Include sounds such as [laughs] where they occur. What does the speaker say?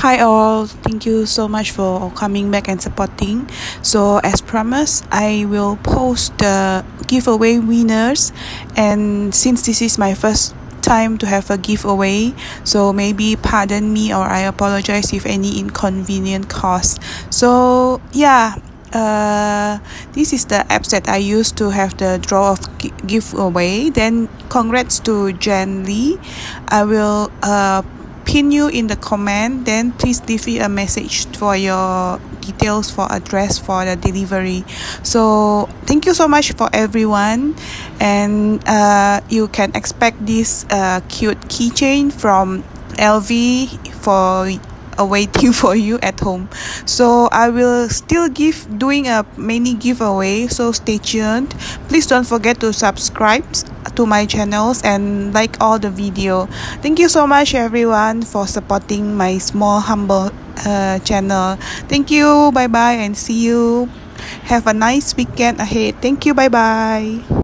Hi all, thank you so much for coming back and supporting. So as promised, I will post the giveaway winners and since this is my first time to have a giveaway so maybe pardon me or I apologize if any inconvenient caused. So yeah, uh, this is the apps that I use to have the draw of giveaway. Then congrats to JenLi. I will uh pin you in the comment then please leave me a message for your details for address for the delivery. So thank you so much for everyone. And uh, you can expect this uh, cute keychain from LV for waiting [laughs] for you at home. So i will still give doing a mini giveaway so stay tuned. Please don't forget to subscribe to my channels and like all the video. Thank you so much everyone for supporting my small humble uh, channel. Thank you. Bye bye and see you. Have a nice weekend ahead. Thank you. Bye bye